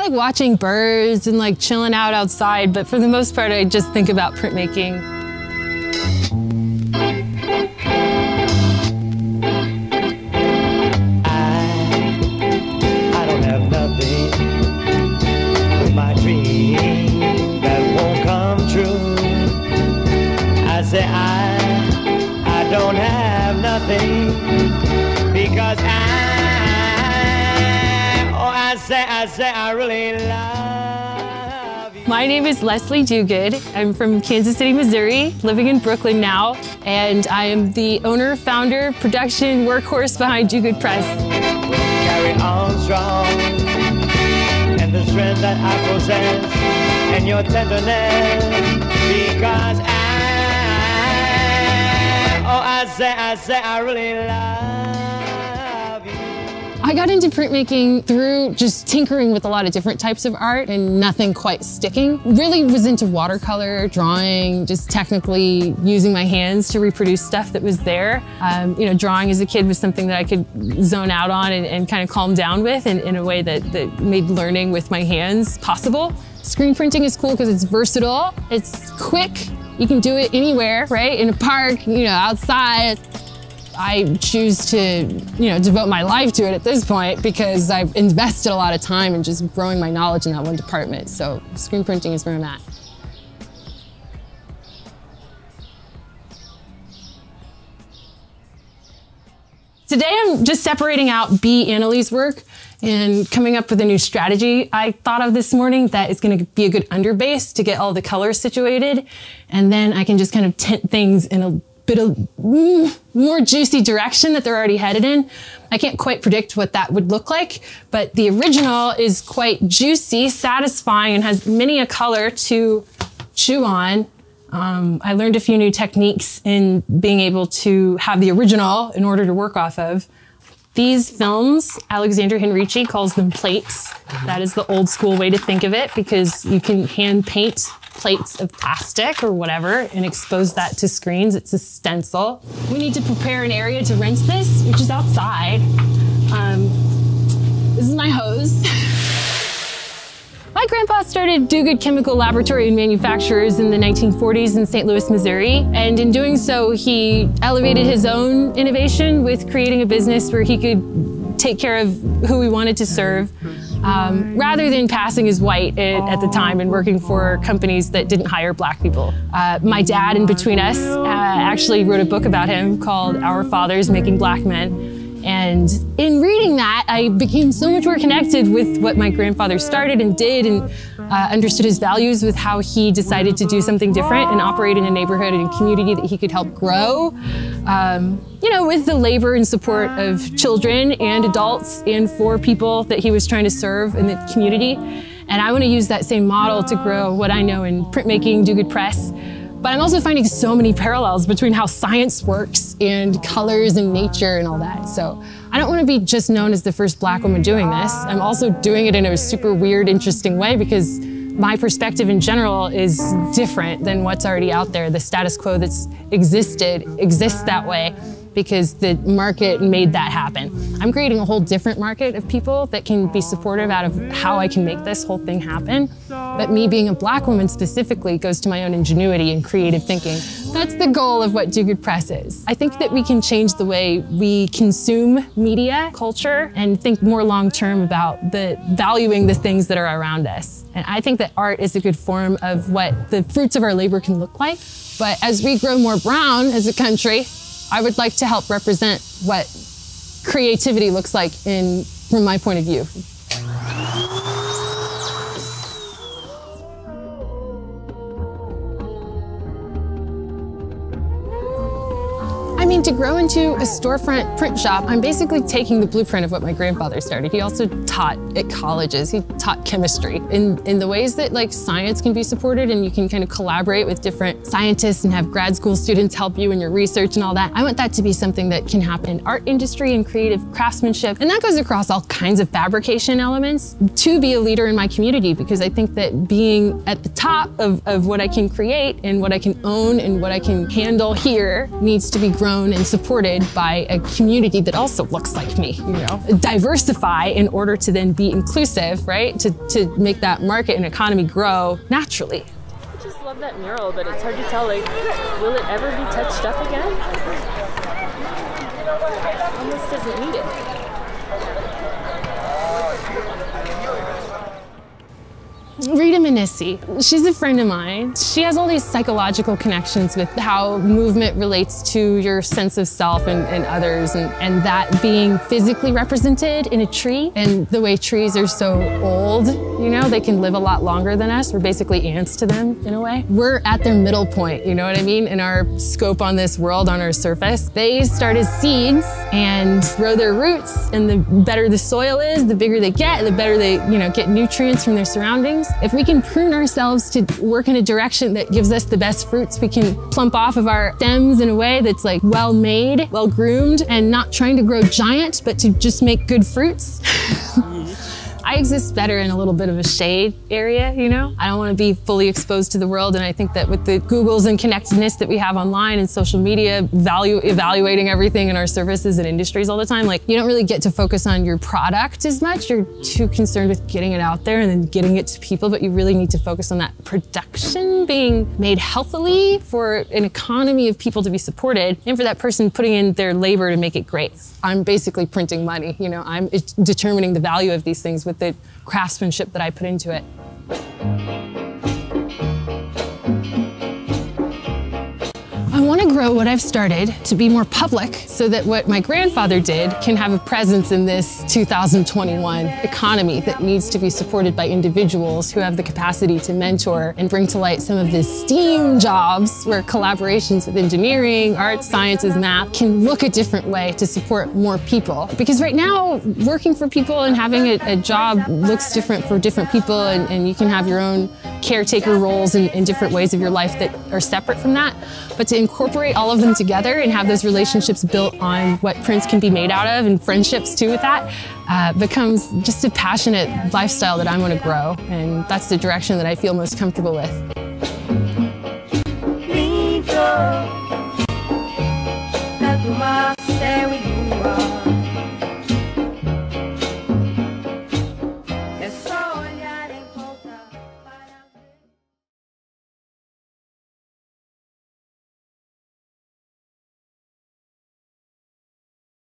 I like watching birds and like chilling out outside, but for the most part, I just think about printmaking. Say, I say, I really love you. My name is Leslie Diuguid. I'm from Kansas City, Missouri, living in Brooklyn now, and I am the owner, founder, production workhorse behind Du-Good Press. carry on strong and the strength that I possess and your tenderness because I oh I say I say I really love I got into printmaking through just tinkering with a lot of different types of art and nothing quite sticking. Really was into watercolor, drawing, just technically using my hands to reproduce stuff that was there. Um, you know, drawing as a kid was something that I could zone out on and, and kind of calm down with in, in a way that, that made learning with my hands possible. Screen printing is cool because it's versatile, it's quick, you can do it anywhere, right? In a park, you know, outside. I choose to, you know, devote my life to it at this point because I've invested a lot of time in just growing my knowledge in that one department. So screen printing is where I'm at. Today I'm just separating out B. Annalise work and coming up with a new strategy I thought of this morning that is going to be a good underbase to get all the colors situated. And then I can just kind of tint things in a bit of mm, more juicy direction that they're already headed in. I can't quite predict what that would look like, but the original is quite juicy, satisfying, and has many a color to chew on. Um, I learned a few new techniques in being able to have the original in order to work off of. These films, Alexander Henrici calls them plates. That is the old school way to think of it because you can hand paint plates of plastic or whatever and expose that to screens. It's a stencil. We need to prepare an area to rinse this, which is outside. Um, this is my hose. My grandpa started Du-Good Chemical Laboratory and Manufacturers in the 1940s in St. Louis, Missouri. And in doing so, he elevated his own innovation with creating a business where he could take care of who he wanted to serve. Um, rather than passing as white at, at, the time and working for companies that didn't hire black people. Uh, my dad, in between us, uh, actually wrote a book about him called Our Fathers Making Black Men. And in reading that, I became so much more connected with what my grandfather started and did and uh, understood his values with how he decided to do something different and operate in a neighborhood and a community that he could help grow. Um, you know, with the labor and support of children and adults and for people that he was trying to serve in the community. And I want to use that same model to grow what I know in printmaking, Du-Good Press, but I'm also finding so many parallels between how science works and colors and nature and all that. So I don't want to be just known as the first black woman doing this. I'm also doing it in a super weird, interesting way because my perspective in general is different than what's already out there. The status quo that's existed exists that way because the market made that happen. I'm creating a whole different market of people that can be supportive out of how I can make this whole thing happen. But me being a black woman specifically goes to my own ingenuity and creative thinking. That's the goal of what Du-Good Press is. I think that we can change the way we consume media culture and think more long term about the valuing the things that are around us. And I think that art is a good form of what the fruits of our labor can look like. But as we grow more brown as a country, I would like to help represent what creativity looks like in, from my point of view. Mean, to grow into a storefront print shop, I'm basically taking the blueprint of what my grandfather started. He also taught at colleges. He chemistry in, in the ways that like science can be supported and you can kind of collaborate with different scientists and have grad school students help you in your research and all that. I want that to be something that can happen in art industry and creative craftsmanship. And that goes across all kinds of fabrication elements to be a leader in my community because I think that being at the top of, of what I can create and what I can own and what I can handle here needs to be grown and supported by a community that also looks like me, you know. Diversify in order to then be inclusive, right? To, to make that market and economy grow naturally. I just love that mural, but it's hard to tell, like, will it ever be touched up again? Almost doesn't need it. Rita Manissi, she's a friend of mine. She has all these psychological connections with how movement relates to your sense of self and, and others, and, and, that being physically represented in a tree. And the way trees are so old, you know, they can live a lot longer than us. We're basically ants to them in a way. We're at their middle point, you know what I mean? In our scope on this world, on our surface. They start as seeds and grow their roots, and the better the soil is, the bigger they get, the better they, you know, get nutrients from their surroundings. If we can prune ourselves to work in a direction that gives us the best fruits, we can plump off of our stems in a way that's like well made, well groomed, and not trying to grow giant, but to just make good fruits. I exist better in a little bit of a shade area, you know? I don't want to be fully exposed to the world. And I think that with the Googles and connectedness that we have online and social media, value evaluating everything in our services and industries all the time, like you don't really get to focus on your product as much. You're too concerned with getting it out there and then getting it to people, but you really need to focus on that production being made healthily for an economy of people to be supported and for that person putting in their labor to make it great. I'm basically printing money, you know, I'm determining the value of these things with the craftsmanship that I put into it. I want to grow what I've started to be more public so that what my grandfather did can have a presence in this 2021 economy that needs to be supported by individuals who have the capacity to mentor and bring to light some of the STEAM jobs where collaborations with engineering, arts, sciences, math can look a different way to support more people. Because right now, working for people and having a, a job looks different for different people and, and, you can have your own caretaker roles and, and different ways of your life that are separate from that. But to incorporate all of them together and have those relationships built on what prints can be made out of and friendships too with that uh, becomes just a passionate lifestyle that I'm going to grow. And that's the direction that I feel most comfortable with.